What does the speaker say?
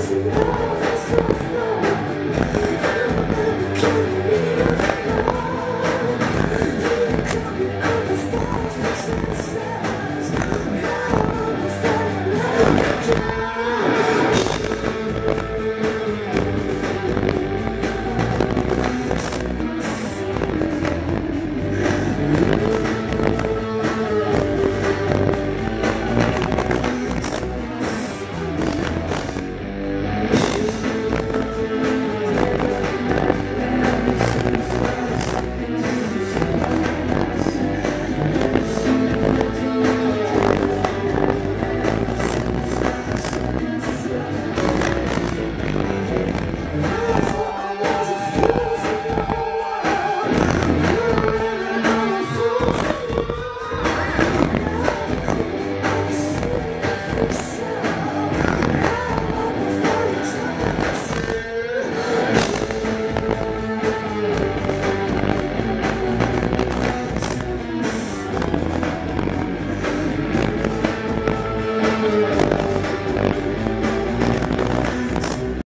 Sunset.